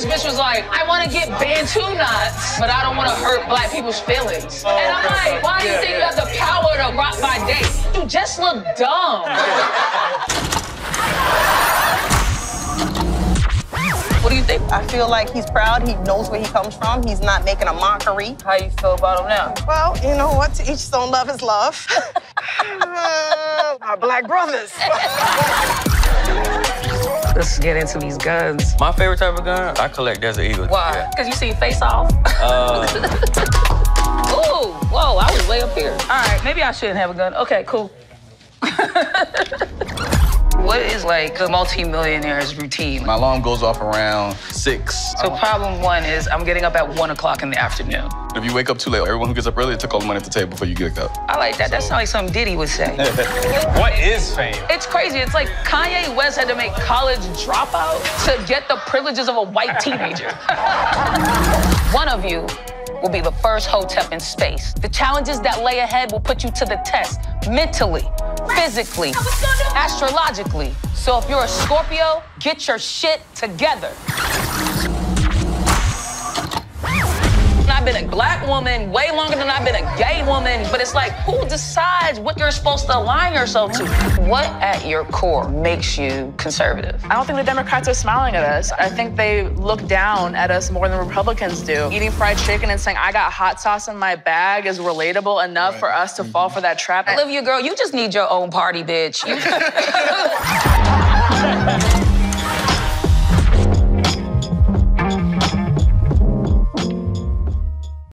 this bitch was like, I want to get Bantu knots, but I don't want to hurt black people's feelings. and I'm like, why do you think you have the power to rock my day? You just look dumb. What do you think? I feel like he's proud. He knows where he comes from. He's not making a mockery. How you feel about him now? Well, you know what? To each his own love is love. uh, our black brothers. Let's get into these guns. My favorite type of gun, I collect Desert Eagle. Why? Because you see face off? Uh, Ooh, whoa, I was way up here. All right, maybe I shouldn't have a gun. Okay, cool. what is like the multi-millionaire's routine? My alarm goes off around six. So problem one is I'm getting up at one o'clock in the afternoon. If you wake up too late, everyone who gets up early took all the money at the table before you get up. I like that. That sounds like something Diddy would say. what is fame? it's crazy. It's like Kanye West had to make college dropout to get the privileges of a white teenager. One of you will be the first hotep in space. The challenges that lay ahead will put you to the test mentally, physically, astrologically. So if you're a Scorpio, get your shit together. I've been a black woman way longer than I've been a gay woman, but it's like, who decides what you're supposed to align yourself to? What at your core makes you conservative? I don't think the Democrats are smiling at us. I think they look down at us more than Republicans do. Eating fried chicken and saying, I got hot sauce in my bag is relatable enough for us to fall for that trap. Olivia, girl, you just need your own party, bitch. You-